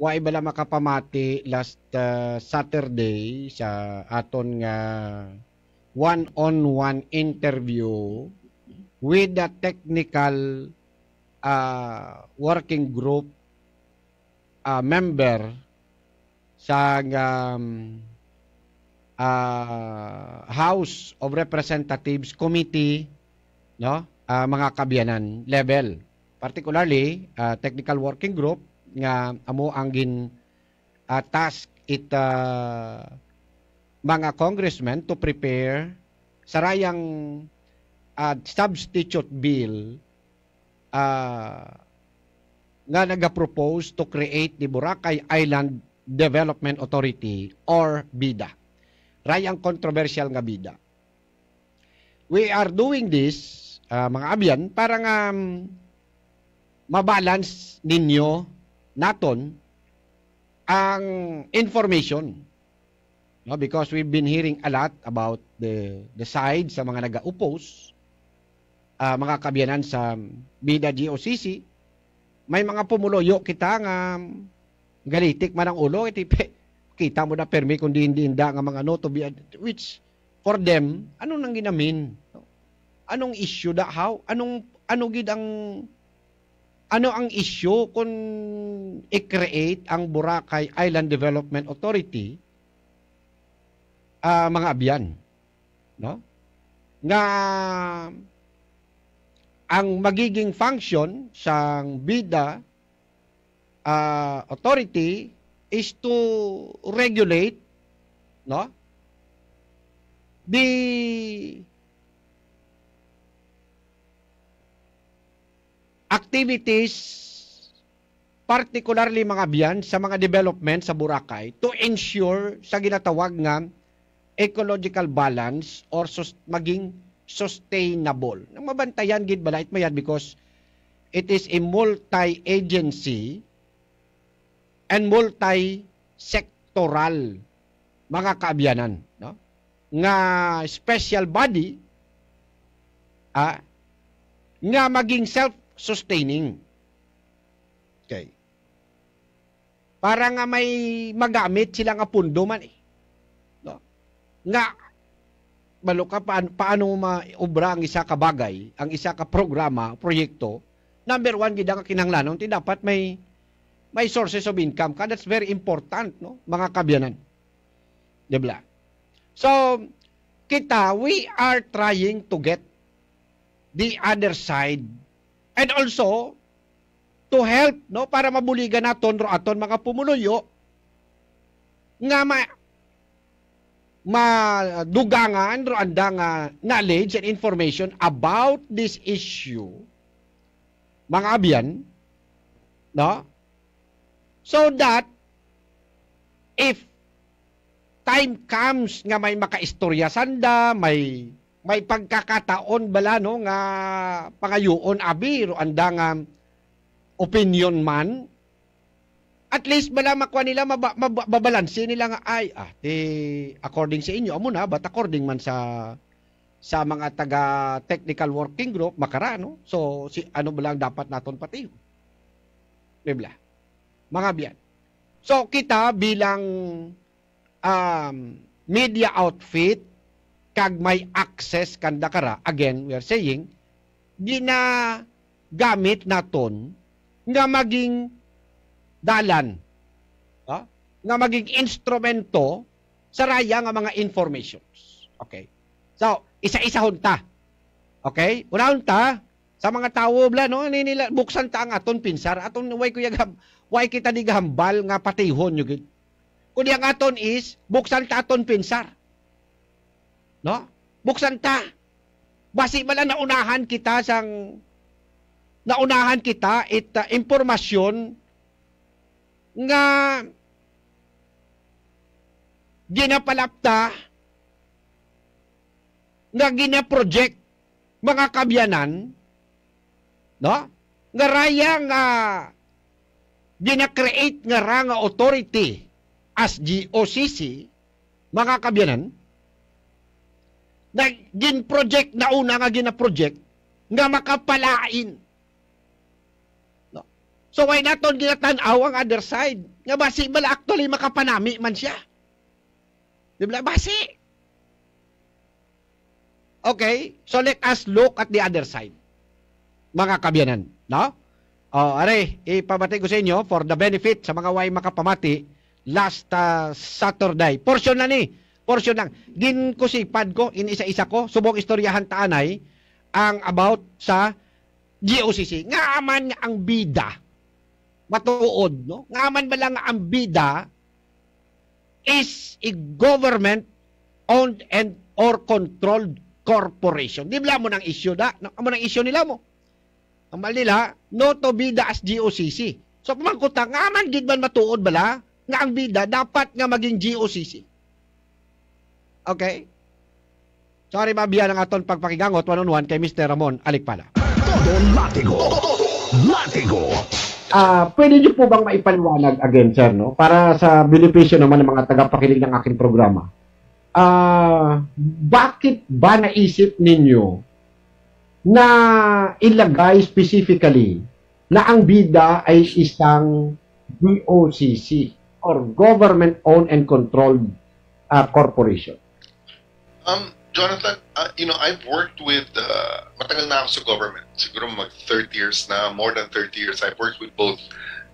wa bala makapamati last uh, Saturday sa aton nga one-on-one interview with the technical uh, working group uh, member sa um, uh, House of Representatives Committee no? Uh, mga kabiyanan level. Particularly uh, technical working group nga amo ang gin uh, task it uh, mga congressmen to prepare sarayang uh, substitute bill uh, nga naga-propose to create the Boracay Island Development Authority or BIDA. Rayang controversial nga BIDA. We are doing this, uh, mga abyan, para nga um, mabalance ninyo naton ang information. No because we've been hearing a lot about the the side sa mga naga-oppose uh, mga kabyanan sa bida GOCC may mga pumuloyo kita nga galitik man ang ulo iti kita mo na permi kundi hindi inda nga mga no to be which for them ano nang ginamin anong issue da? How? Anong ano gid ang ano ang issue kung i-create ang Boracay Island Development Authority uh, mga abyan no? Nga ang magiging function sa BIDA uh, authority is to regulate no? The activities particularly mga biyan sa mga development sa Boracay to ensure sa ginatawag nga ecological balance or sus- maging sustainable. Nang mabantayan gid balait mayan because it is a multi-agency and multi-sectoral mga kaabyanan, no? Nga special body ah, nga maging self sustaining. Okay. Para nga may magamit sila nga pundo man eh. No? Nga balo ka paano, paano maobra ang isa ka bagay, ang isa ka programa, proyekto. Number one, gid nga kinahanglanon ti dapat may may sources of income ka. That's very important, no? Mga kabyanan. Diba? So, kita, we are trying to get the other side And also, to help, no, para mabuligan naton ro aton mga pumuluyo, nga ma madugangan ro anda nga knowledge and information about this issue. Mga abyan no? So that if time comes nga may makaistorya sanda may may pagkakataon bala no nga pangayoon abi ro anda nga opinion man. At least bala makuha nila mab- mababalanse nila nga ay ah ti according sa inyo amo na but according man sa sa mga taga technical working group makara no? So si ano ba lang dapat naton pati? Bibla mga biyan. So kita bilang um, media outfit kag may access kanda kara again we are saying ginagamit naton nga maging dalan ha? nga maging instrumento sa raya nga mga informations. Okay? So isa-isa hunta. Okay? Una hunta sa mga tawo bla no? Ni nila buksan ta ang aton pinsar. Aton way kuya gam way kita di gahambal nga patihon yo gid kun ang aton is buksan ta aton pinsar No? Buksan ta. Basi man lang naunahan kita sang naunahan kita it uh, impormasyon nga ginapalapta nga gina-project mga kabyanan no nga raya nga gina-create nga ra nga authority as GOCC mga kabyanan na gin project na una nga gina project nga makapalain no So why naton ginatanaw ang other side? Nga basi bala actually makapanami man siya. Di ba? Basi. Okay, so let us look at the other side. Mga kabyanan, no? Oh, are, ipabati ko sa inyo for the benefit sa mga way makapamati last uh, Saturday. Portion na ni. Portion lang. Gin ko inisa-isa ko, subong istoryahan taanay ang about sa GOCC. Nga man nga ang bida, matuod, no? Nga man ba lang ang bida is a government owned and or controlled corporation. Di mo ng issue da? Amo ng issue nila mo. Ang mali nila, no to bida as GOCC. So pamangkuta, nga man gid man matuod bala, nga ang bida dapat nga maging GOCC. Okay? Sorry mabiya ng aton pagpakigangot one-on-one kay Mr. Ramon Alikpala. Todo látigo. Látigo. Ah, pwede niyo po bang maipaliwanag again, sir, no? Para sa benepisyo naman ng mga tagapakinig ng aking programa. Ah, bakit ba naisip ninyo na ilagay specifically na ang bida ay isang GOCC or government-owned and controlled ah, corporation? Um, Jonathan, uh, you know, I've worked with, uh, matagal na ako sa government. Siguro mag 30 years na, more than 30 years. I've worked with both,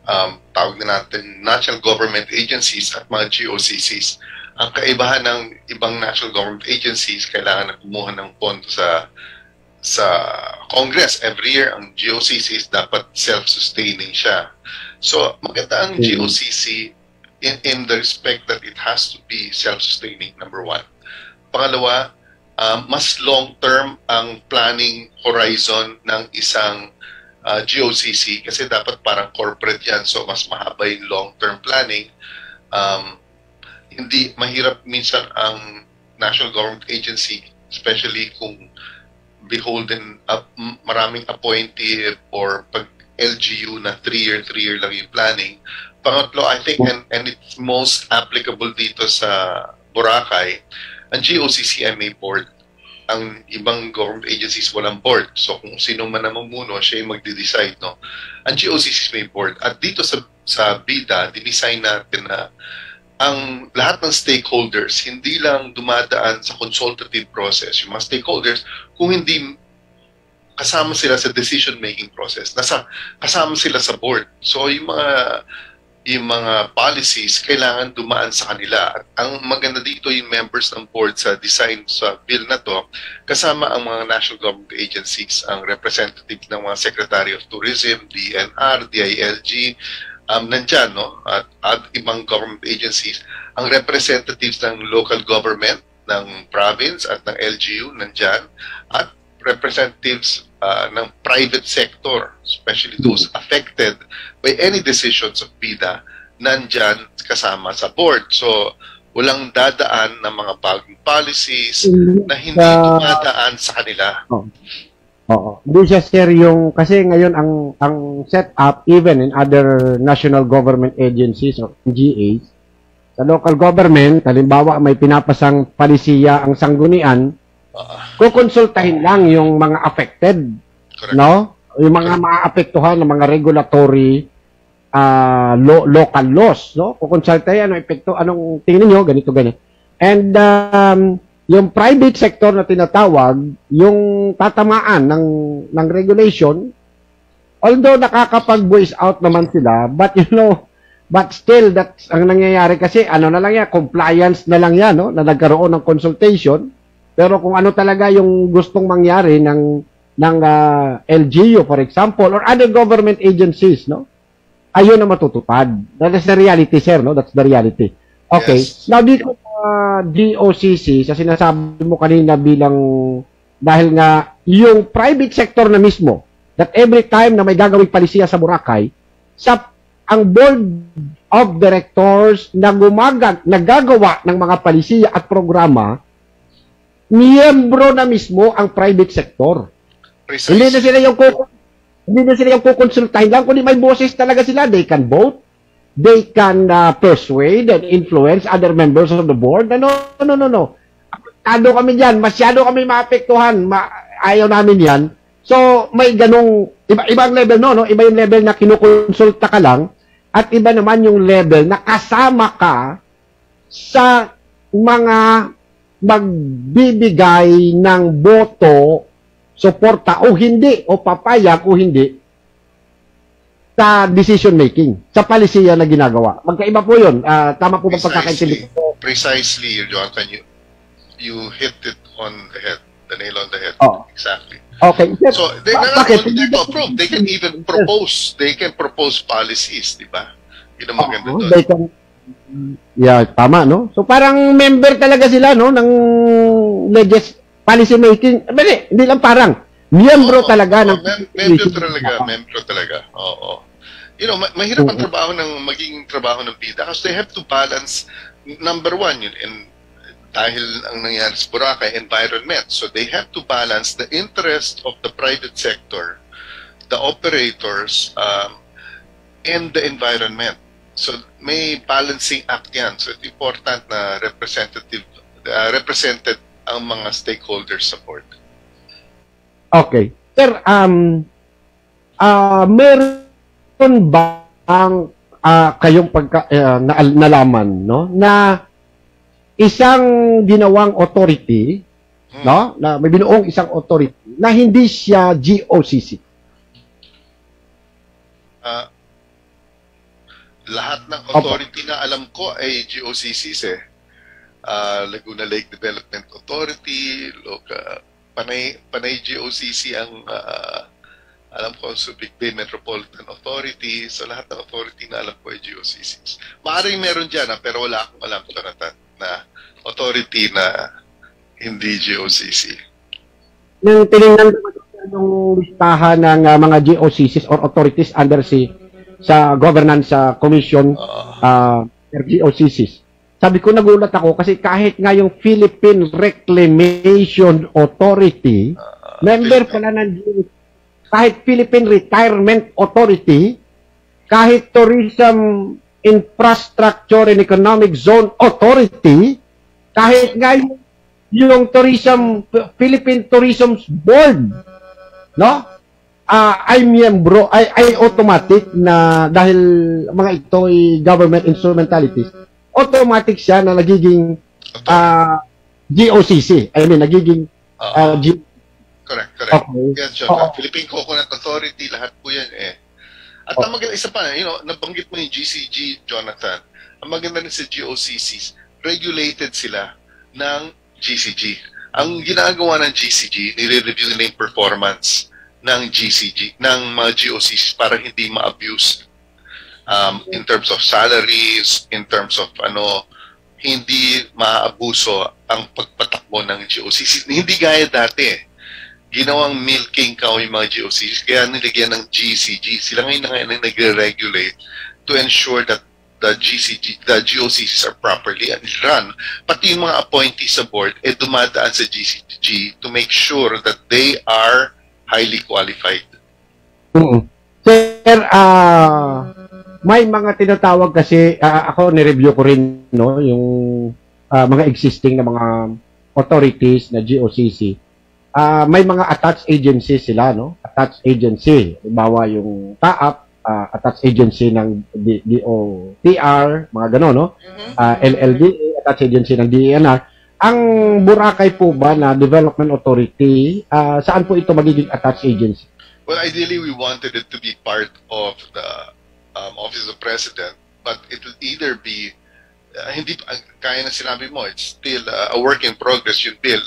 um, tawag na natin, national government agencies at mga GOCCs. Ang kaibahan ng ibang national government agencies, kailangan na kumuha ng pondo sa sa Congress every year. Ang GOCCs dapat self-sustaining siya. So, maganda ang Mm. GOCC in, in the respect that it has to be self-sustaining, number one. Pangalawa, um, mas long-term ang planning horizon ng isang uh, GOCC kasi dapat parang corporate yan so mas mahaba yung long-term planning. Um, hindi mahirap minsan ang national government agency especially kung beholden up maraming appointee or pag LGU na 3 year 3 year lang yung planning pangatlo I think and, and it's most applicable dito sa Boracay ang GOCC ay may board. Ang ibang government agencies walang board. So kung sino man ang mamuno, siya yung magde-decide. No? Ang GOCC may board. At dito sa, sa BIDA, dinesign natin na ang lahat ng stakeholders hindi lang dumadaan sa consultative process. Yung mga stakeholders, kung hindi kasama sila sa decision making process, nasa kasama sila sa board. So yung mga yung mga policies kailangan dumaan sa kanila. At ang maganda dito yung members ng board sa design sa bill na to, kasama ang mga national government agencies, ang representative ng mga Secretary of Tourism, DNR, DILG, um, nandyan, no? At, at ibang government agencies, ang representatives ng local government, ng province at ng LGU, nandyan, at representatives uh, ng private sector, especially those affected by any decisions of PIDA, nandyan kasama sa board. So, walang dadaan ng mga bagong policies na hindi dumadaan sa kanila. Oo. Hindi siya sir yung kasi ngayon ang ang setup even in other national government agencies or GAs sa local government, halimbawa may pinapasang palisiya ang sanggunian, Uh, kukonsultahin lang yung mga affected, correct. no? Yung mga maapektuhan ng mga regulatory ah, lo- local laws, no? Kukonsultahin ano epekto, anong tingin niyo ganito ganito. And um, yung private sector na tinatawag, yung tatamaan ng ng regulation, although nakakapag-voice out naman sila, but you know, but still that's ang nangyayari kasi ano na lang yan, compliance na lang yan, no? Na nagkaroon ng consultation. Pero kung ano talaga yung gustong mangyari ng ng ah, LGU for example or other government agencies, no? Ayun na matutupad. That is the reality, sir, no? That's the reality. Okay. Yes. Now dito sa DOCC, sa sinasabi mo kanina bilang dahil nga yung private sector na mismo that every time na may gagawing palisiya sa Boracay, sa ang board of directors na gumagag nagagawa ng mga palisiya at programa miyembro na mismo ang private sector. Precise. Hindi na sila yung kuko hindi na sila yung kukonsultahin lang, kundi may boses talaga sila. They can vote. They can uh, persuade and influence other members of the board. No, no, no, no. Masyado kami dyan. Masyado kami maapektuhan. Ma ayaw namin yan. So, may ganong, iba, ibang level no, no? Iba yung level na kinukonsulta ka lang at iba naman yung level na kasama ka sa mga magbibigay ng boto, suporta o hindi, o papayag o hindi sa decision making, sa palisiya na ginagawa. Magkaiba po yun. Ah, tama po ba pagkakaintindi ko? Precisely, Jonathan, you, you hit it on the head, the nail on the head. Oo. Exactly. Okay. So, they Ba- not only to approve, they can even propose, they can propose policies, di ba? Yun ang maganda Oo, doon. they can- Yeah, tama, no? So parang member talaga sila, no, ng legis policy making. Hindi, hindi lang parang. Miyembro Oo, talaga oo, ng mem- membro talaga, membro talaga. Oo. You know, ma- mahirap ang Oo. trabaho ng maging trabaho ng bida kasi they have to balance number one yun and dahil ang nangyari sa Boracay, environment. So they have to balance the interest of the private sector, the operators, um, and the environment. So may balancing act yan. So it's important na representative uh, represented ang mga stakeholders sa board. Okay. Sir, um, ah meron ba ang ah, kayong pagka, ah, na, nalaman, no, na isang ginawang authority, Hmm. no, na may binuong isang authority na hindi siya GOCC. Ah, lahat ng authority na alam ko ay GOCCs eh. Ah, Laguna Lake Development Authority, Loca, Panay, Panay GOCC ang ah, alam ko, Subic Bay Metropolitan Authority. So lahat ng authority na alam ko ay GOCCs. Maaaring meron dyan, ah, pero wala akong alam, Jonathan, na authority na hindi GOCC. Nung tinignan ko yung listahan ng ah, mga GOCCs or authorities under si sa governance sa commission Ah, uh, GOCCs. Sabi ko nagulat ako kasi kahit nga yung Philippine Reclamation Authority, member pala ng kahit Philippine Retirement Authority, kahit Tourism Infrastructure and Economic Zone Authority, kahit nga yung, yung Tourism, Philippine Tourism Board, no? Ah, ay miyembro, ay, ay automatic na dahil mga ito ay government instrumentalities, automatic siya na nagiging ah, GOCC. I mean, nagiging ah, G- correct, correct. okay. Yan, John. Oo. Philippine Coconut Authority, lahat po yan eh. At Oo. ang maganda, isa pa, you know, nabanggit mo yung GCG, Jonathan. Ang maganda rin sa GOCCs, regulated sila ng GCG. Ang ginagawa ng GCG, nire-review nila yung performance ng GCG, ng mga GOCCs para hindi ma-abuse um, in terms of salaries, in terms of ano, hindi maabuso ang pagpatakbo ng GOCC. Hindi gaya dati. Ginawang milking cow yung mga GOCC. Kaya nilagyan ng GCG. Sila ngayon na ngayon ang nagre-regulate to ensure that the GCG, the GOCCs are properly run. Pati yung mga appointees sa board, eh dumadaan sa GCG to make sure that they are highly qualified. Mm. Sir, ah may mga tinatawag kasi ah, ako ni-review ko rin no yung ah, mga existing na mga authorities na GOCC. Ah, may mga attached agencies sila no, attached agency. Halimbawa yung TAAP, ah, attached agency ng DOTR, mga gano'n no. Ah, LLD, attached agency ng DENR. Ang Boracay po ba na Development Authority, ah, saan po ito magiging attached agency? Well, ideally, we wanted it to be part of the um, Office of the President, but it will either be, uh, hindi, kaya na sinabi mo, it's still uh, a work in progress yung bill.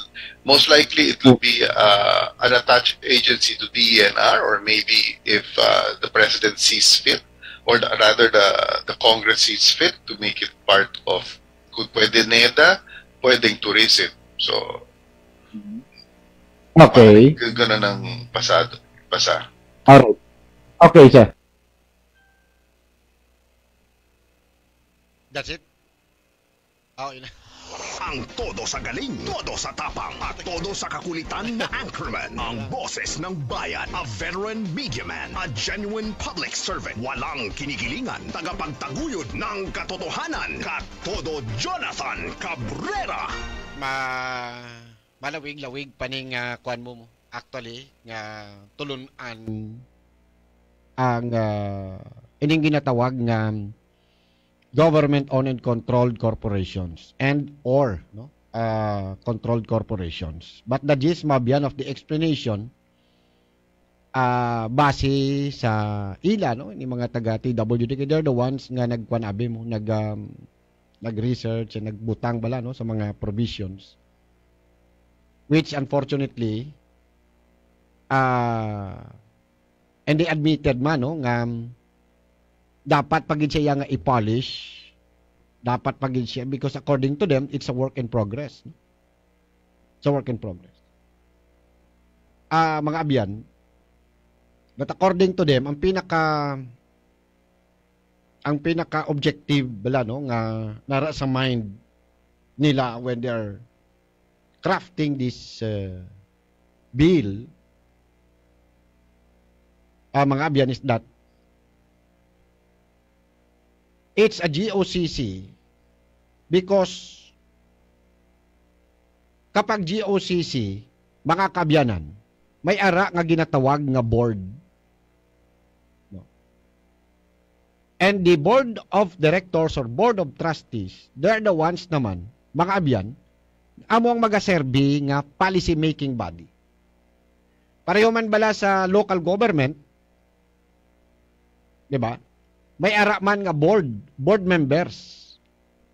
Most likely, it will be uh, an attached agency to DENR, or maybe if uh, the President sees fit, or the, rather the, the Congress sees fit to make it part of, kung pwede NEDA, pwedeng tourism. So, Okay. ganun ang pasado, pasa. Alright. Okay, sir. That's it? Oh, yun. Ang todo sa galing, todo sa tapang, at todo sa kakulitan na anchorman. Ang boses ng bayan, a veteran media man, a genuine public servant, walang kinikilingan, tagapagtaguyod ng katotohanan, Katodo Jonathan Cabrera. Ma malawig-lawig paning uh, kwan mo mo. actually nga tulunan ang uh, ining ginatawag nga government owned and controlled corporations and or no uh, controlled corporations. But the gist mabyan of the explanation uh, base sa ila no ni mga taga TWD they're the ones nga nagkuan abi mo nag um, nag-research and nagbutang bala no sa mga provisions which unfortunately uh, and they admitted man no nga dapat pagid siya nga i-polish. Dapat pagid siya because according to them it's a work in progress. It's a work in progress. Ah uh, mga abyan but according to them ang pinaka ang pinaka objective bala no nga nara sa mind nila when they're crafting this uh, bill uh, mga abyan is that it's a GOCC because kapag GOCC, mga kabyanan, may ara nga ginatawag nga board. No. And the board of directors or board of trustees, they're the ones naman, mga abyan, amo ang magaserbi nga policy making body. Pareho man bala sa local government, 'di ba? May ara man nga board, board members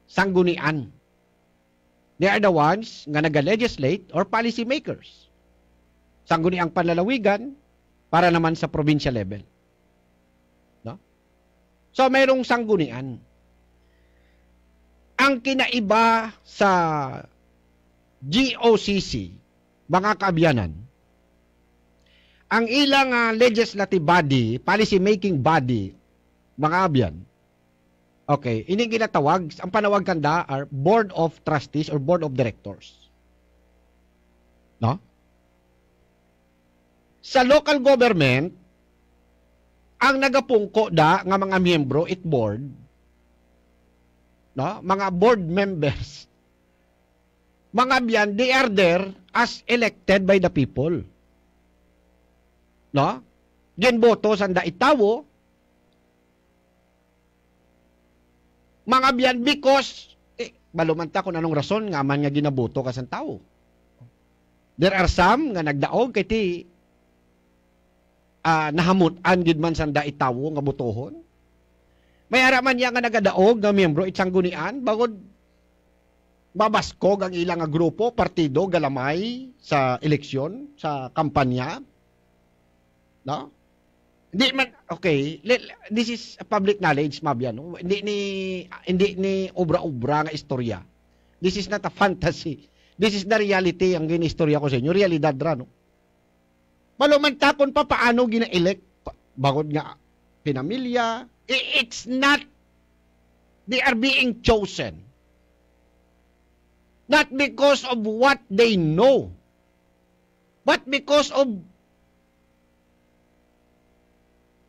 sanggunian. They are the ones nga naga-legislate or policy makers. Sangguni ang panlalawigan para naman sa provincial level. No? So mayroong sanggunian. Ang kinaiba sa GOCC, mga kaabyanan, ang ilang uh, legislative body, policy making body, mga abyan, okay, ini ginatawag, ang panawag kanda are Board of Trustees or Board of Directors. No? Sa local government, ang nagapungko da nga mga miyembro it board, no? mga board members, mga biyan, they are there as elected by the people. No? Ginboto sa itawo, mga biyan because eh, balumanta kung anong rason nga man nga ginaboto ka sa tao. There are some nga nagdaog kay ti uh, nahamutan gid man sa itawo nga botohon. May ara man nga nagadaog nga miyembro itsang gunian bagod babaskog ang ilang nga grupo, partido, galamay sa eleksyon, sa kampanya. No? Hindi man, okay, this is public knowledge, mabyan. No? Hindi ni, hindi ni obra-obra nga istorya. This is not a fantasy. This is the reality ang ginistorya ko sa inyo. Realidad ra, no? Malumantakon pa paano gina-elect. Bagod nga, pinamilya. It's not, they are being chosen Not because of what they know, but because of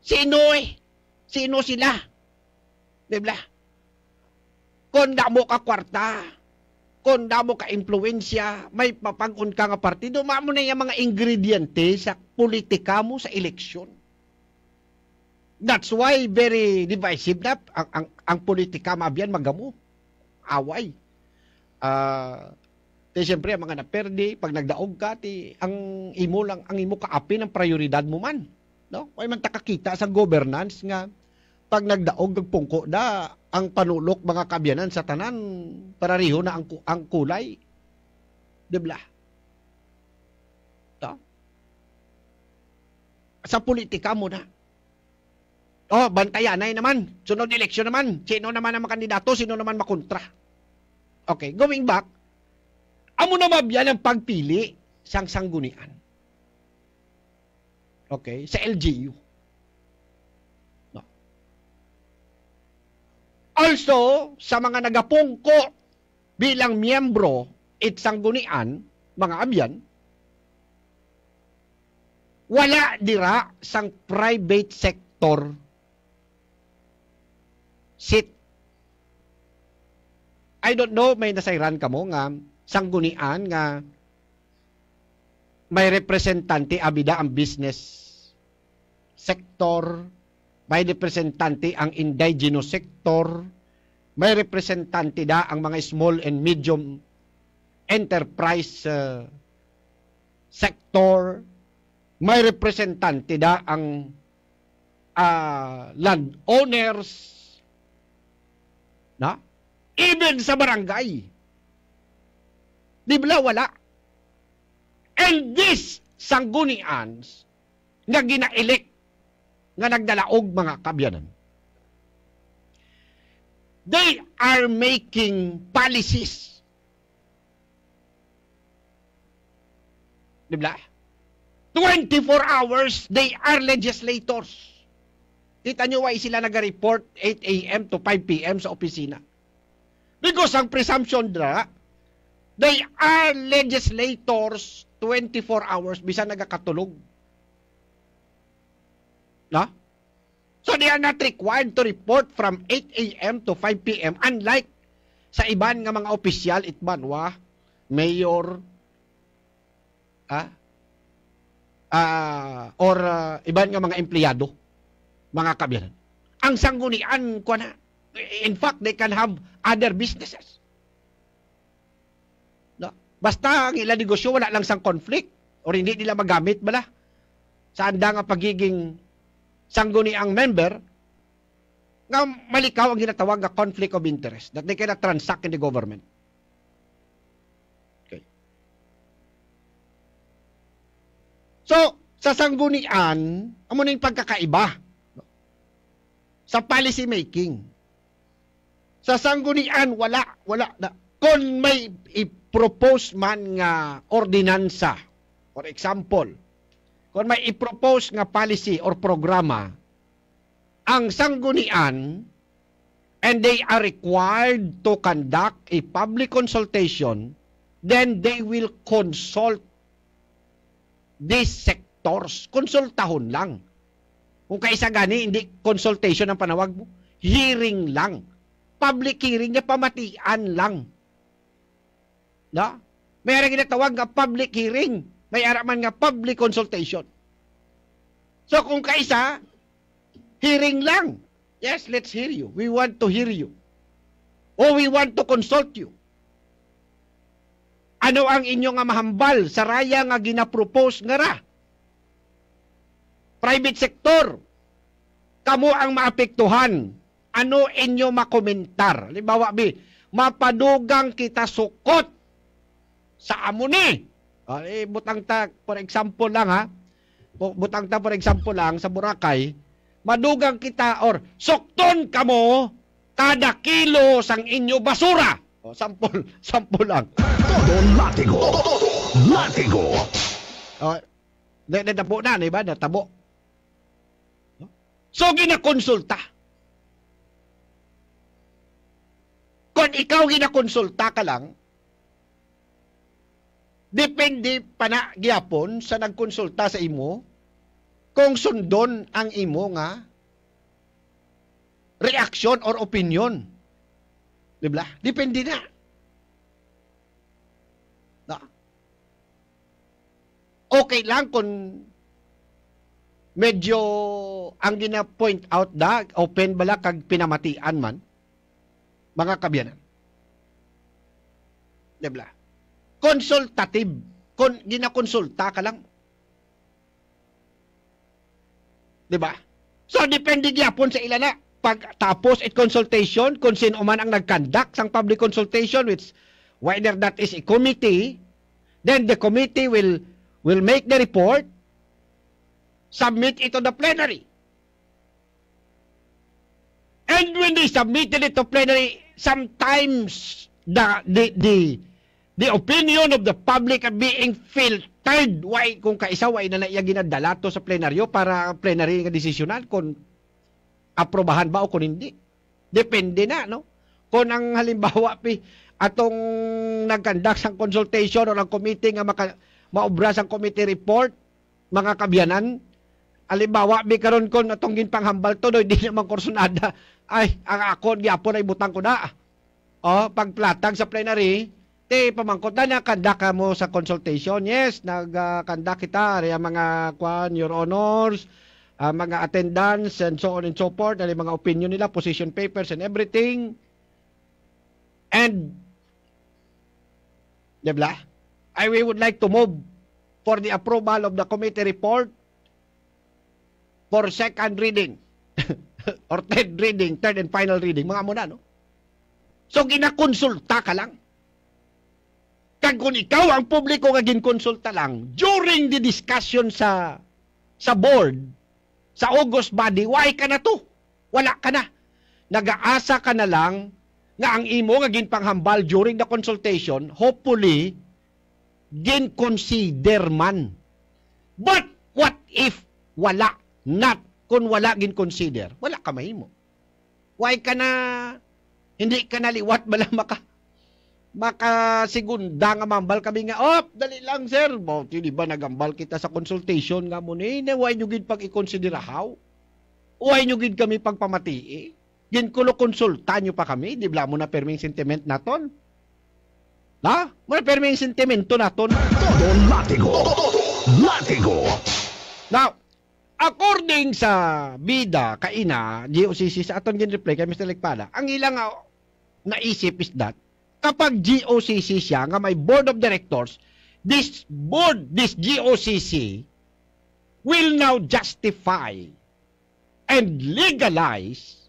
sino eh. Sino sila? Diba? Kung mo ka kwarta, kung mo ka impluensya, may papagun ka nga partido, maamo na yung mga ingrediente sa politika mo sa eleksyon. That's why very divisive na ang, ang, ang politika mabiyan magamo. Away uh, Ti siyempre ang mga naperdi pag nagdaog ka ti ang imo lang ang imo kaapi ng prioridad mo man. No? Way man takakita sa governance nga pag nagdaog pungko da ang panulok mga kabyanan sa tanan para riho na ang, ang kulay. Dibla. To? Sa politika mo na. Oh, bantayanay naman. Sunod eleksyon naman. Sino naman ang kandidato, sino naman makontra. Okay, going back, amo na mabyan ang pagpili sang sanggunian. Okay, sa LGU. No. Also, sa mga nagapungko bilang miyembro it sanggunian, mga abyan, wala dira sang private sector seat I don't know, may nasayran ka mo nga sanggunian nga may representante abida ang business sector, may representante ang indigenous sector, may representante da ang mga small and medium enterprise uh, sector, may representante da ang uh, landowners, na? Even sa barangay. Di ba wala? And this sanggunians nga gina-elect nga nagdalaog mga kabyanan. They are making policies. Di ba? 24 hours, they are legislators. Kita nyo why sila nag-report 8 a.m. to 5 p.m. sa opisina. Because ang presumption na, they are legislators 24 hours bisan nagakatulog. No? So they are not required to report from 8 a.m. to 5 p.m. unlike sa iban nga mga opisyal itban wa mayor ah, ah or uh, iban nga mga empleyado mga kabyanan. Ang sanggunian ko na in fact they can have other businesses. Basta ang ilang negosyo wala lang sang conflict or hindi nila magamit bala sa anda nga pagiging sangguniang member nga malikaw ang ginatawag nga conflict of interest that they cannot transact in the government. Okay. So, sa sanggunian, amo na yung pagkakaiba sa policy making. Sa sanggunian, wala, wala na. Kung may i-propose man nga ordinansa, for example, kung may i-propose nga policy or programa, ang sanggunian and they are required to conduct a public consultation, then they will consult these sectors. Konsultahon lang. Kung kaisa gani, hindi consultation ang panawag mo. Hearing lang. Public hearing na pamatian lang. No? May ginatawag nga public hearing. May araman nga public consultation. So kung kaisa, hearing lang. Yes, let's hear you. We want to hear you. O we want to consult you. Ano ang inyong nga mahambal sa raya nga ginapropose nga ra? Private sector. Kamo ang maapektuhan. Ano inyo makomentar? Halimbawa, bi, mapadugang kita sukot sa amo ni. Uh, eh, butang ta, for example lang ha, butang ta for example lang sa Boracay, madugang kita or sukton kamo kada kilo sang inyo basura. O, sampol, sampol lang. Todo latigo. Todo latigo. O, na, natabo na, di ba? Natabo. So, ginakonsulta. Kung ikaw ginakonsulta ka lang, depende pa na gyapon sa nagkonsulta sa imo kung sundon ang imo nga reaction or opinion. Di ba? Depende na. na. Okay lang kung medyo ang gina-point out da, open bala kag pinamatian man, mga kabyanan. Di ba? Consultative. Kon, ginakonsulta ka lang. Di ba? So, depende gyapon sa ilan na. Pag tapos it consultation, kung sino man ang nag-conduct sang public consultation, which whether that is a committee, then the committee will will make the report, submit it to the plenary. And when they submitted it to plenary, sometimes the the the the opinion of the public are being filtered. Why kung kaisa why na naiya ginadala to sa plenaryo para plenary nga desisyonan kung aprobahan ba o kung hindi. Depende na, no? Kung ang halimbawa pi atong nagkandak sang consultation o ng committee nga maka, maobra sang committee report, mga kabyanan, halimbawa bi karon kon atong ginpanghambal to do di naman kursunada ay ang ako gyapon ay butang ko na oh pagplatag sa plenary Te pamangkot na na kanda ka mo sa consultation. Yes, nagkanda kita ri ang mga kwan your honors, ah, mga attendance and so on and so forth, ang mga opinion nila, position papers and everything. And Dibla? I we would like to move for the approval of the committee report for second reading or third reading, third and final reading. Mga muna, no? So, ginakonsulta ka lang. Kag kung ikaw ang publiko nga ginkonsulta lang, during the discussion sa sa board, sa August body, why ka na to? Wala ka na. Nagaasa ka na lang nga ang imo nga ginpanghambal during the consultation, hopefully, gin-consider man. But what if wala? Not kung wala gin-consider. Wala ka mahimo. Why ka na hindi ka naliwat bala maka maka segunda nga mambal kami nga op dali lang sir mo di ba nagambal kita sa consultation nga mo ni na why nyo gid pag i-consider how why nyo gid kami pagpamatii gin kulo konsulta nyo pa kami di ba mo na perming sentiment naton na mo na perming sentimento naton Todo latigo. Latigo. Now, according sa bida kaina GOCC sa aton gin reply kay Mr. Lekpada, ang ilang nga naisip is that kapag GOCC siya nga may board of directors, this board, this GOCC will now justify and legalize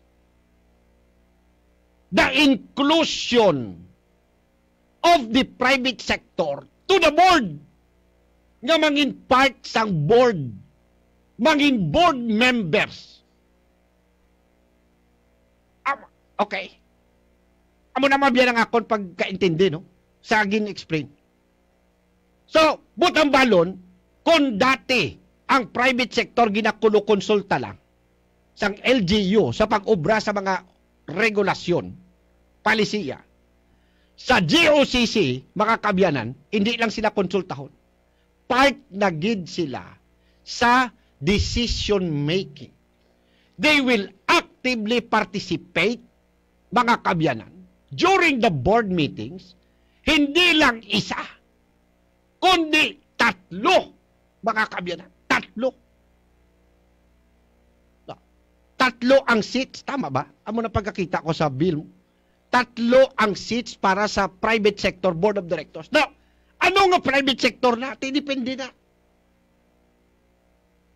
the inclusion of the private sector to the board. Nga mangin part sang board mangin board members. Okay amo na mabiyan ang akon pagkaintindi no sa agin explain so butang balon kung dati ang private sector ginakulo konsulta lang sang LGU sa pag-obra sa mga regulasyon palisiya sa GOCC, mga kabyanan, hindi lang sila konsultahon. Part na gid sila sa decision making. They will actively participate, mga kabyanan, during the board meetings, hindi lang isa, kundi tatlo, mga kabyanan. Tatlo. Tatlo ang seats, tama ba? Amo na pagkakita ko sa bill tatlo ang seats para sa private sector board of directors. Now, ano nga private sector natin? Depende na.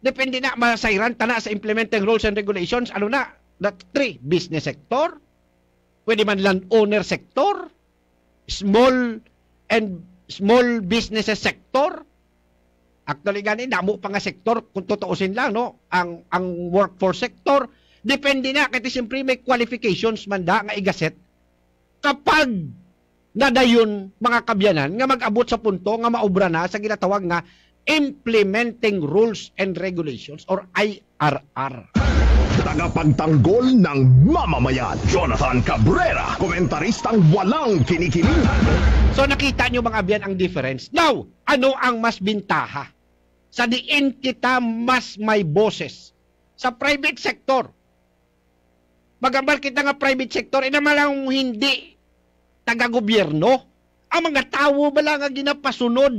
Depende na, masayran ta na sa implementing rules and regulations. Ano na? That three, business sector, pwede man landowner sector, small and small businesses sector. Actually, gani, damo pa nga sektor, kung tutuusin lang, no? Ang, ang workforce sector, depende na, kasi siyempre may qualifications man da nga igaset kapag nadayon mga kabyanan nga mag-abot sa punto nga maobra na sa ginatawag nga implementing rules and regulations or IRR. Tagapagtanggol ng mamamayan. Jonathan Cabrera, komentaristang walang kinikilingan. So nakita nyo mga abyan ang difference. Now, ano ang mas bintaha? Sa diin kita mas may boses. Sa private sector, magambal kita nga private sector, ina malang hindi taga-gobyerno. Ang mga tao bala nga ginapasunod.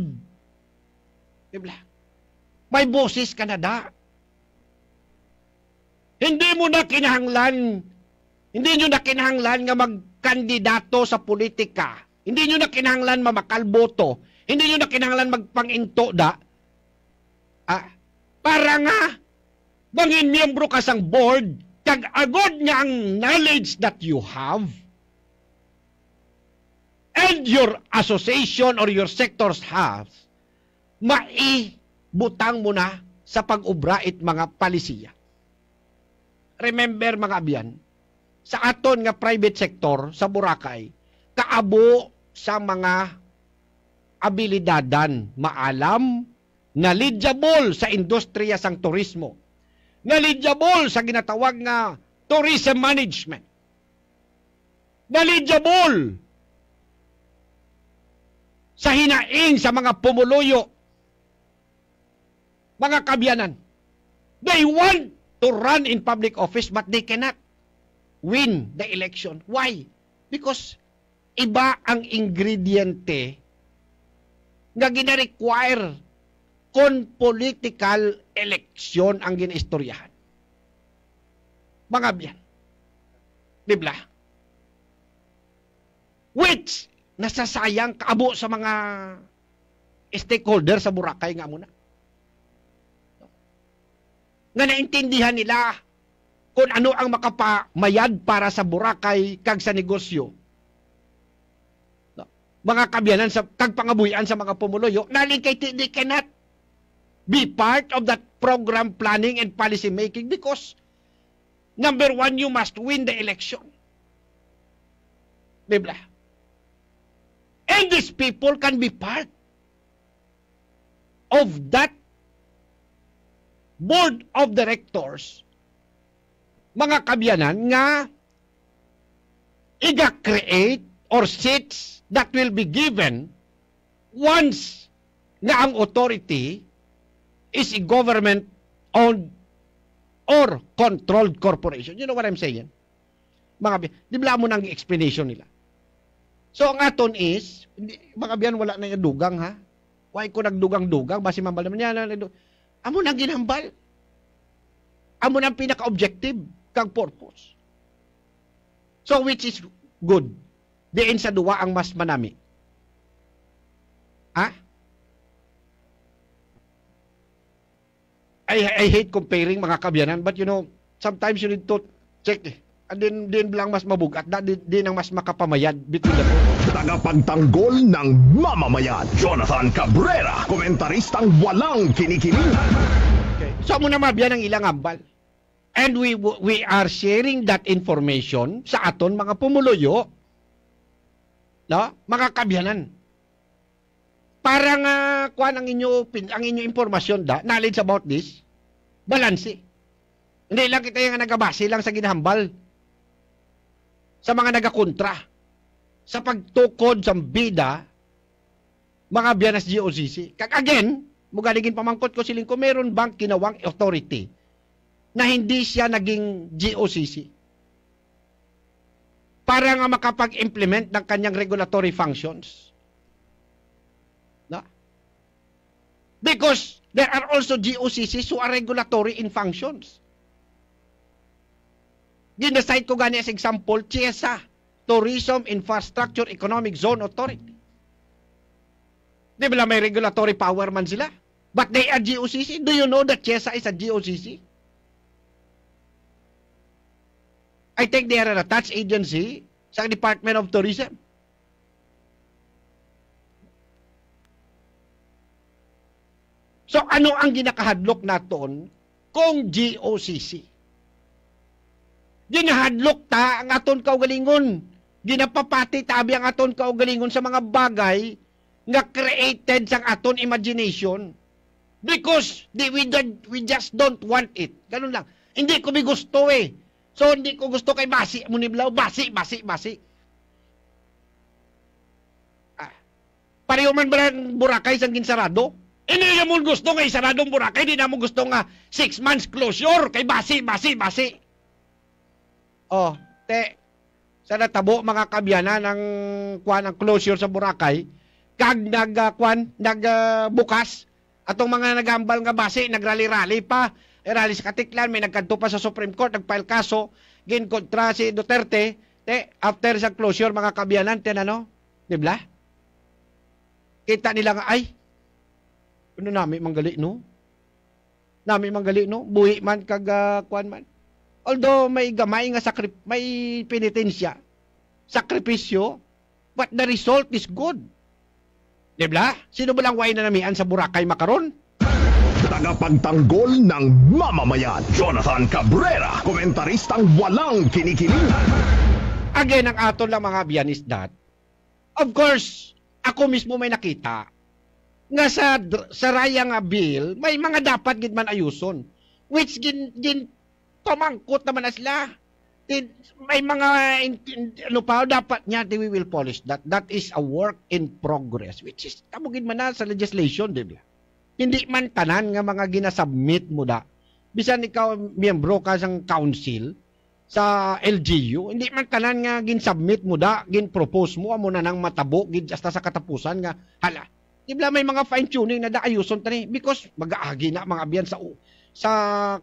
Diba? May boses ka na da. Hindi mo na kinahanglan, hindi nyo na kinahanglan nga magkandidato sa politika. Hindi nyo na kinahanglan mamakal boto. Hindi nyo na kinahanglan magpanginto da. Ah, para nga, bangin miyembro ka sang board, kag agod nga ang knowledge that you have, and your association or your sectors have, maibutang mo na sa pag-ubra it mga palisiya. Remember mga abyan, sa aton nga private sector sa Boracay, kaabo sa mga abilidadan, maalam, knowledgeable sa industriya sang turismo, knowledgeable sa ginatawag nga tourism management, knowledgeable sa hinaing sa mga pumuluyo, mga kabyanan. They want to run in public office but they cannot win the election. Why? Because iba ang ingrediente nga gina-require kon political election ang ginaistoryahan. Mga biyan. Di ba? Which nasasayang kaabo sa mga stakeholder sa Boracay nga muna. Nga naintindihan nila kung ano ang makapamayad para sa Boracay kag sa negosyo. Mga kabyanan sa kag pangabuyan sa mga pumuloyo, nalikay they cannot be part of that program planning and policy making because number one, you must win the election. Diba? And these people can be part of that board of directors mga kabyanan nga iga-create or seats that will be given once na ang authority is a government owned or controlled corporation. You know what I'm saying? Mga di ba mo nang explanation nila? So ang aton is, mga biyan wala na yung dugang ha. Why ko nagdugang-dugang, basi mambal naman yan. Amo nang ginambal. Amo nang pinaka-objective kag purpose. So which is good? Diin sa duwa ang mas manami. Ha? I, I hate comparing mga kabyanan, but you know, sometimes you need to check eh. Din, din lang mas mabugat, na, din, din ang mas makapamayad between the two. Tagapagtanggol ng mamamayan, Jonathan Cabrera, komentaristang walang kinikilingan. Okay. So mo na mabyan ang ilang ambal. And we we are sharing that information sa aton mga pumuloyo. No? Mga kabyanan. Para nga kuan ang inyo ang inyo impormasyon da, knowledge about this, balance. Hindi lang kita yung nagabase lang sa ginahambal sa mga nagakontra sa pagtukod sa bida mga biyanas GOCC. Kag again, mugaligin pamangkot ko siling ko meron bang kinawang authority na hindi siya naging GOCC para nga makapag-implement ng kanyang regulatory functions. No? Because there are also GOCCs who are regulatory in functions. Ginasite ko gani as example, CIESA, Tourism Infrastructure Economic Zone Authority. Di ba may regulatory power man sila? But they are GOCC. Do you know that CIESA is a GOCC? I think they are an attached agency sa Department of Tourism. So ano ang ginakahadlok naton kung GOCC? Ginahadlok ta ang aton kaugalingon. Ginapapati tabi ang aton kaugalingon sa mga bagay nga created sang aton imagination because di, we, don't, we just don't want it. Ganun lang. Hindi ko mi gusto eh. So hindi ko gusto kay basi mo ni Blau. Basi, basi, basi. Ah. Pareho man ba ng Boracay sang ginsarado? Hindi na mo gusto nga isaradong Boracay. Hindi na mo gusto nga six months closure kay basi, basi, basi. Oh, te, sa natabo mga kabyanan ng kuan ng closure sa Boracay, kag nag uh, kuan nagbukas uh, atong mga nagambal nga base nagrali-rally pa. E rally sa Katiklan may nagkanto pa sa Supreme Court nagfile kaso gin kontra si Duterte. Te after sa closure mga kabyanan ten ano di ba? Kita nila nga ay ano nami manggali no? Nami manggali no? Buhi man kag uh, kuan man although may gamay nga sakrip may penitensya sakripisyo but the result is good Di ba? Sino ba lang way na namian sa Boracay makaron? Tagapagtanggol ng mamamayan, Jonathan Cabrera, komentaristang walang kinikilingan. Again, ang aton lang mga biyanis dat, of course, ako mismo may nakita nga sa, sa raya nga bill, may mga dapat gid man ayuson. Which gin, gin pamangkot naman na sila. May mga ano pa dapat niya we will polish that. That is a work in progress which is kamugin man na sa legislation di ba? Hindi man tanan nga mga ginasubmit mo da. Bisan ikaw miyembro ka sang council sa LGU hindi man tanan nga gin-submit mo da gin-propose mo amo na nang matabo gid hasta sa katapusan nga hala. Ibla may mga fine tuning na daayuson tani? Because mag-aagi na mga biyan sa sa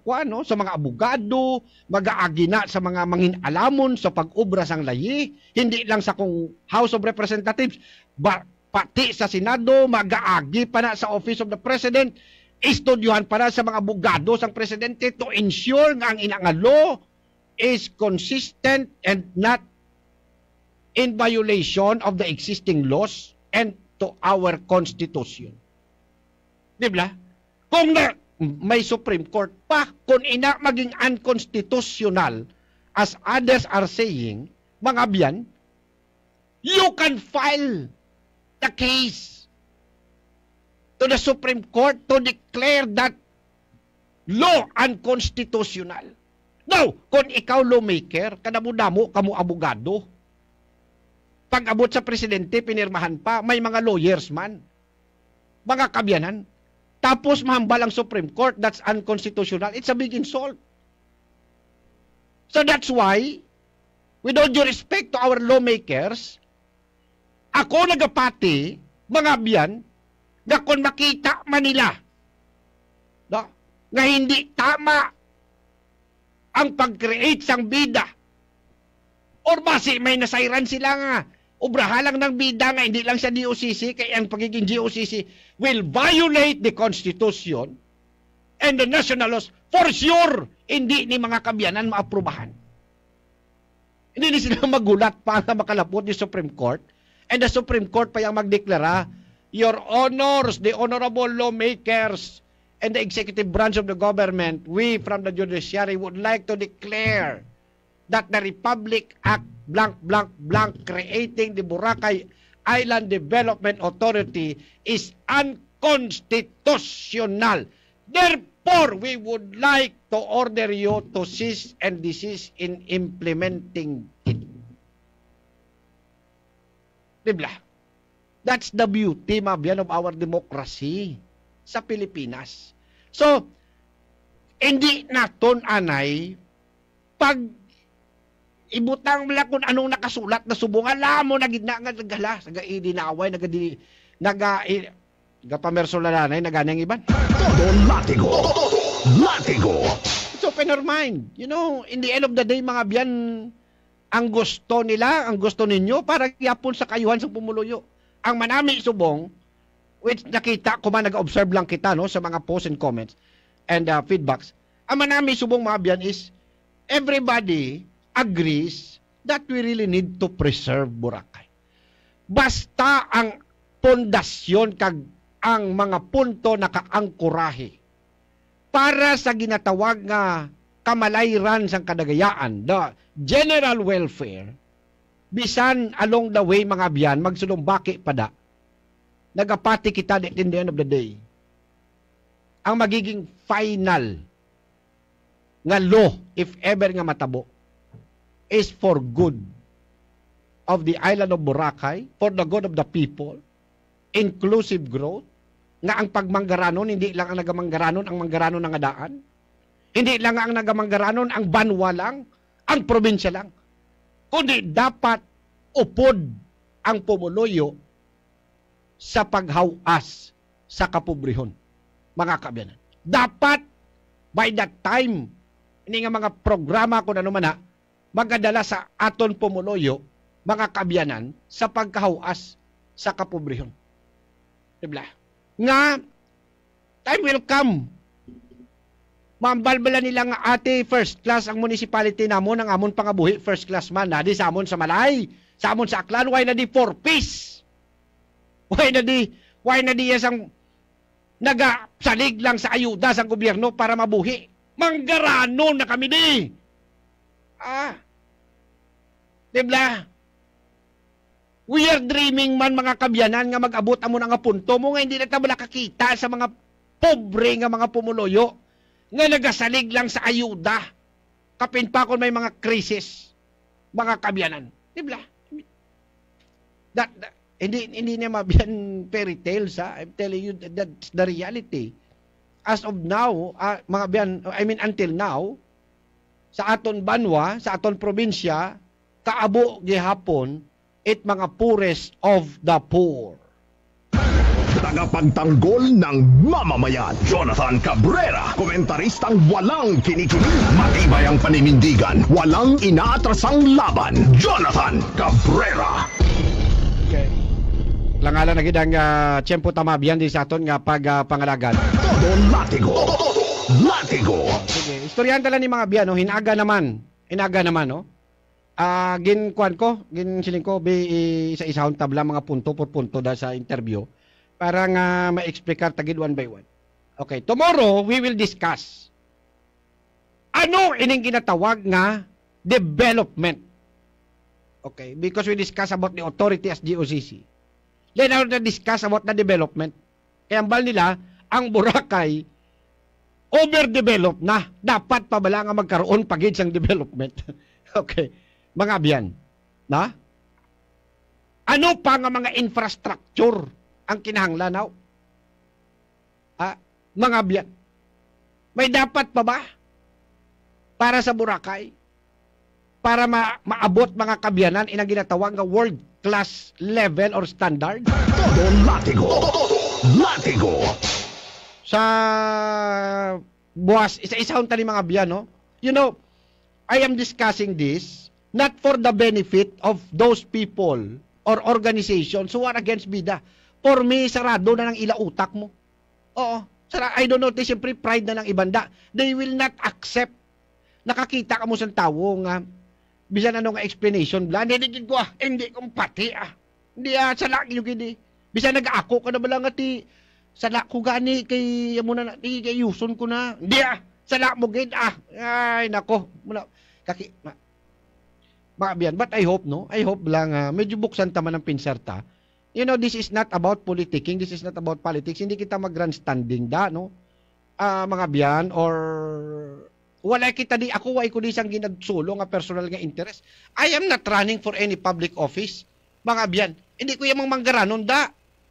kuano sa mga abogado, mag-aagi na sa mga manginalamon sa pag-obra sang layi, hindi lang sa kung House of Representatives, ba, pati sa Senado, mag-aagi pa na sa Office of the President, istudyuhan pa na sa mga abogado sang presidente to ensure nga ang inangalo is consistent and not in violation of the existing laws and to our Constitution. Di ba? Kung na, may Supreme Court pa, kung ina maging unconstitutional, as others are saying, mga biyan, you can file the case to the Supreme Court to declare that law unconstitutional. No, kung ikaw lawmaker, kadamo-damo, kamo abogado, pag abot sa presidente, pinirmahan pa, may mga lawyers man, mga kabyanan. Tapos mahambal ang Supreme Court, that's unconstitutional. It's a big insult. So that's why, with all due respect to our lawmakers, ako nagapati, mga biyan, na kung makita manila, no, na hindi tama ang pag-create sang bida, or basi may nasairan sila nga, Ubraha lang ng bida nga, hindi lang sa DOCC, kaya ang pagiging DOCC will violate the Constitution and the national laws for sure hindi ni mga kabyanan maaprubahan. Hindi ni sila magulat pa na makalapot ni Supreme Court and the Supreme Court pa yung magdeklara, Your Honors, the Honorable Lawmakers, and the executive branch of the government, we from the judiciary would like to declare that the Republic Act blank, blank, blank, creating the Boracay Island Development Authority is unconstitutional. Therefore, we would like to order you to cease and desist in implementing it. Diba? That's the beauty, mabyan, of our democracy sa Pilipinas. So, hindi naton anay pag ibutang mala kung anong nakasulat na subungan la mo na gidna nga nagala naga idinaway naga di naga gapamerso la nanay naga nang iban. Todo latigo. Latigo. it's open our mind. You know in the end of the day mga biyan ang gusto nila ang gusto ninyo para yapon sa kayuhan sa pumuluyo. Ang manami subong which nakita ko man nag-observe lang kita no sa mga posts and comments and uh, feedbacks ang manami subong mga biyan is everybody agrees that we really need to preserve Boracay. Basta ang pundasyon kag ang mga punto na kaangkurahe para sa ginatawag nga kamalayran sang kadagayaan, the general welfare, bisan along the way mga biyan, magsulumbaki pada, nagapati kita at the end of the day. Ang magiging final nga law, if ever nga matabo, is for good of the island of Boracay, for the good of the people, inclusive growth, nga ang pagmanggaranon, hindi lang ang nagamanggaranon ang manggaranon ng adaan, hindi lang ang nagamanggaranon ang banwa lang, ang probinsya lang, kundi dapat upod ang pumuluyo sa paghawas sa kapobrehon, mga kabyanan. Dapat, by that time, ini nga mga programa kung ano man na, magadala sa aton pumuloyo mga kabyanan sa pagkahawas sa kapobrehon. Diba? Nga, time will come. Mambalbala nila nga ate first class ang municipality namon ang amon pangabuhi first class man na di sa amon sa Malay, sa amon sa Aklan, why na di for peace? Why na di, why na di yasang naga salig lang sa ayuda sa gobyerno para mabuhi? Manggarano na kami di. Ah. Diba? We are dreaming man mga kabyanan nga mag-abot amo nga punto mo nga hindi na ta nakakita sa mga pobre nga mga pumuloyo nga nagasalig lang sa ayuda. Kapin pa kung may mga krisis mga kabyanan. Diba? That, that hindi hindi niya mabiyan fairy tales ha. I'm telling you that that's the reality. As of now, uh, mga biyan, I mean until now, sa aton banwa, sa aton probinsya, kaabo gihapon it mga poorest of the poor. Tagapagtanggol ng mamamayan, Jonathan Cabrera. Komentaristang walang kinikinig. Matibay ang paninindigan. Walang inaatrasang laban. Jonathan Cabrera. Okay. Langala na gid ang uh, tiyempo tamabiyan di sa aton nga pag uh, pangalagan. Todo latigo. Todo latigo. Sige, istoryahan tala ni mga biyan, no? hinaga naman. Hinaga naman, no? Ah, gin kuan ko, gin siling ko bi isa isahon tabla mga punto por punto da sa interview para nga ma-explain tagid one by one. Okay, tomorrow we will discuss ano ining ginatawag nga development. Okay, because we discuss about the authority as GOCC. Then I will discuss about the development. Kaya ang bal nila, ang Boracay, overdeveloped na. Dapat pa bala nga magkaroon pagid sang development. okay. Mga biyan. Na? Ano pa nga mga infrastructure ang kinahanglan? Ah, mga biyan. May dapat pa ba para sa Boracay? Para ma maabot mga kabyanan inang ginatawag nga world class level or standard? Todo latigo. Todo latigo. Sa buwas, isa-isahon tani mga biyan, no? You know, I am discussing this not for the benefit of those people or organizations who are against bida. For me, sarado na ng ila utak mo. Oo. Sara, I don't know, siyempre pride na ng ibanda. They will not accept. Nakakita ka mo sa tao nga, bisan ano nga explanation, bla, hindi ko ah, hindi kong pati ah. Hindi ah, salak yung gini. Bisan nag-ako ka na bala nga ti, Sala ko gani kay amo na di kay yuson ko na. Di ah. Sala mo gid ah. Ay nako. Mula kaki ma, Maabiyan. But I hope no. I hope lang uh, medyo buksan taman ng pinserta. You know, this is not about politicking. This is not about politics. Hindi kita mag-grandstanding da, no? Ah, mga biyan or wala kita di ako way ko di sang ginagsulo nga personal nga interest. I am not running for any public office. Mga biyan, hindi ko yamang manggaranon da.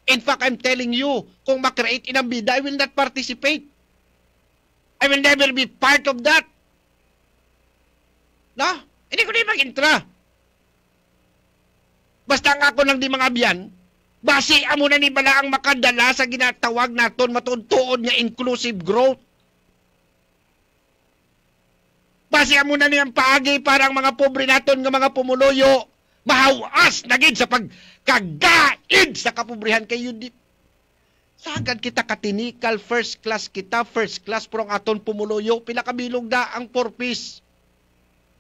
In fact, I'm telling you, kung makreate inang bida, I will not participate. I will never be part of that. No? Hindi ko din mag-intra. Basta nga ako lang di mga biyan, basi amo na ni bala ang makadala sa ginatawag naton matuntuon nga inclusive growth. Basi amo na niyang paagi parang mga pobre naton nga mga pumuloyo mahawas na gid sa pagkagaid sa kapobrihan kay di Sagad kita katinikal, first class kita, first class pero ang aton pumuloyo, pila kabilog da ang purpose.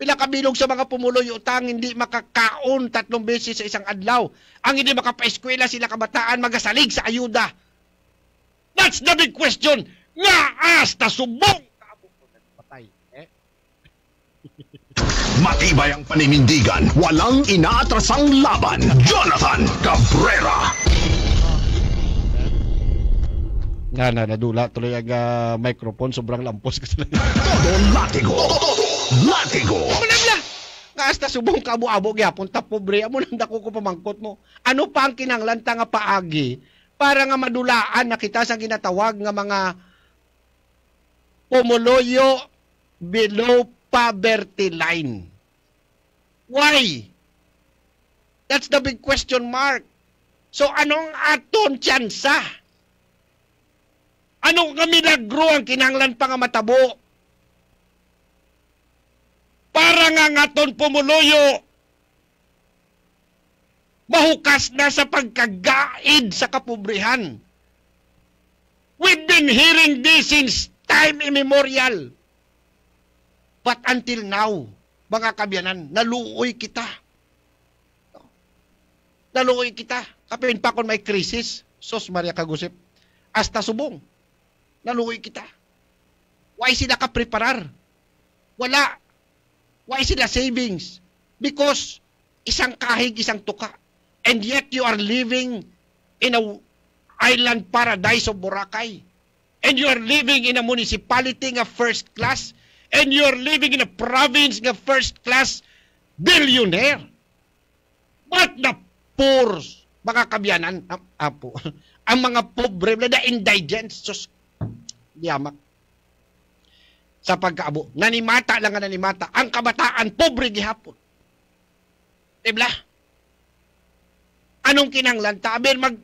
Pila kabilog sa mga pumuloyo tang hindi makakaon tatlong beses sa isang adlaw. Ang hindi makapaeskwela sila kabataan magasalig sa ayuda. That's the big question. Nga asta subong patay. Matibay ang paninindigan. Walang inaatrasang laban. Jonathan Cabrera. Na na nadula tuloy ang ah, microphone sobrang lampos kasi. Todo latigo. Todo latigo. Amo na bla. Nga hasta subong ka abo gyapon ta pobre amo nang dako ko pamangkot mo. Ano pa ang kinahanglan ta nga paagi para nga madulaan na kita sa ginatawag nga mga pumuloyo below poverty line. Why? That's the big question mark. So anong aton tsansa? Ano nga milagro ang kinanglan pa nga matabo? Para nga ngaton pumuloyo mahukas na sa pagkagaid sa kapobrihan. We've been hearing this since time immemorial. But until now, mga kabyanan, naluoy kita. Naluoy kita. Kapin pa kung may krisis, sos Maria Kagusip, hasta subong. Naluoy kita. Why sila ka-preparar? Wala. Why sila savings? Because isang kahig, isang tuka. And yet you are living in a island paradise of Boracay. And you are living in a municipality nga first class. And you are living in a province nga first class billionaire. But the poor, mga kabyanan, apo, ang mga pobre, the indigents, sus, yamak. sa pagkaabo. Nanimata lang nga nanimata. Ang kabataan, pobre gihapon. Dibla? Anong kinanglan? Tabi mag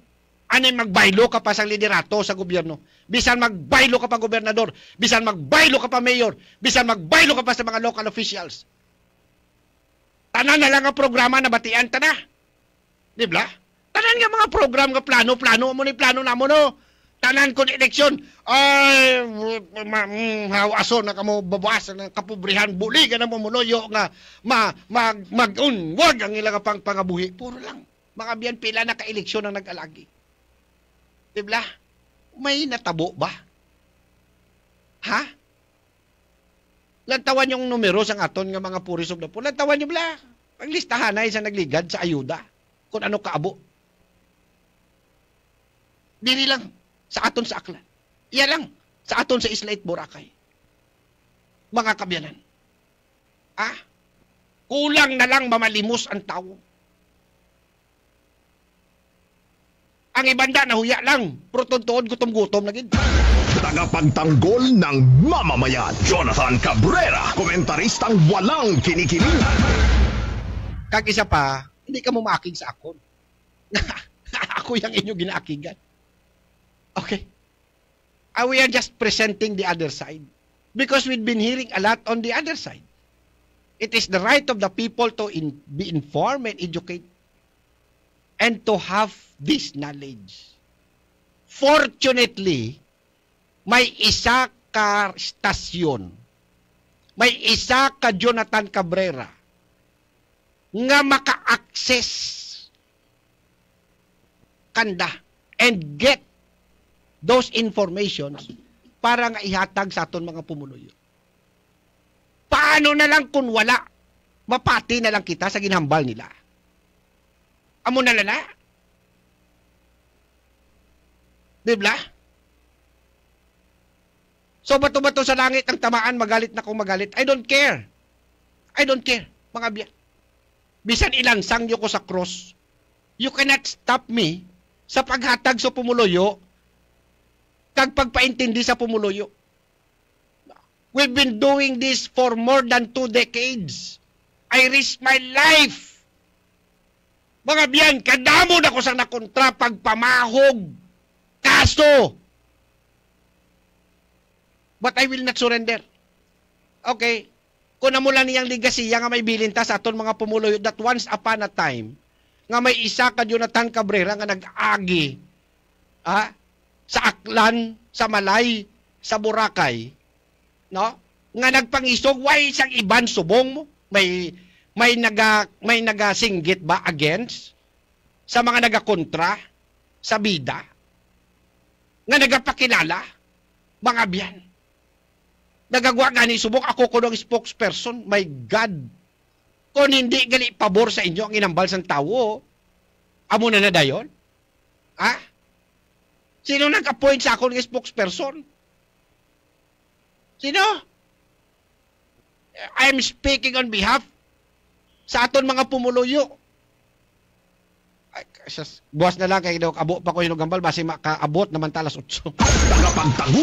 ano magbaylo ka pa sa liderato sa gobyerno. Bisan magbaylo ka pa gobernador, bisan magbaylo ka pa mayor, bisan magbaylo ka pa sa mga local officials. Tanan na lang ang programa na batian ta na. Di ba? Tanan nga mga program nga plano, plano mo ni plano na mo no. Tanan kon eleksyon. Ay, ma, mm, hawaso na kamo babawas ng kapobrihan buli ka na mo nga ma, mag, magunwag ang ilang pang pangabuhi. Puro lang. Mga biyan pila na ka-eleksyon ang nag-alagi. Dibla? May natabo ba? Ha? Lantawan yung numero sang aton nga mga puris of the poor. Lantawan nyo bla. Ang listahan sa nagligad sa ayuda. Kung ano kaabo. Diri lang. Sa aton sa aklan. Iya lang. Sa aton sa Isla Boracay. Mga kabyanan. Ah? Kulang na lang mamalimos ang tao. Ang ibanda nahuya lang. Pero tuntuon gutom-gutom lagi. Tagapagtanggol ng mamamayan, Jonathan Cabrera, komentaristang walang kinikilingan. Kag isa pa, hindi ka mo maakig sa akon. ako yung inyo ginaakigan. Okay. Uh, we are just presenting the other side. Because we've been hearing a lot on the other side. It is the right of the people to in, be informed and educate and to have this knowledge. Fortunately, may isa ka stasyon, may isa ka Jonathan Cabrera nga maka-access kanda and get those informations para nga ihatag sa aton mga pumuloyo. Paano na lang kung wala? Mapati na lang kita sa ginhambal nila. Amo na lala? Dibla? So bato-bato sa langit ang tamaan, magalit na kung magalit. I don't care. I don't care, mga biya. Bisan ilansang nyo ko sa cross, you cannot stop me sa paghatag sa pumuloyo kag pagpaintindi sa pumuloyo. We've been doing this for more than two decades. I risk my life. Mga biyan, kadamo na ko sa nakontra pagpamahog. Kaso. But I will not surrender. Okay. Kung namula niyang ligasiya nga may bilinta sa aton mga pumuloy that once upon a time, nga may isa ka Jonathan Cabrera nga nag-agi ah, sa Aklan, sa Malay, sa Boracay, no? Nga nagpangisog, why isang iban subong mo? May may naga may nagasinggit ba against? Sa mga nagakontra? Sa bida? Nga nagapakilala? Mga biyan? Nagagwa nga ni subok ako ko ng spokesperson. My god. Kung hindi gali pabor sa inyo ang inambal sang tawo amo na na dayon? Ha? Sino nag-appoint sa ako ng spokesperson? Sino? I'm speaking on behalf sa aton mga pumuluyo. Ay, buwas na lang kay abo pa ko hinugambal basi makaabot naman talas 8. Tagapagtanggol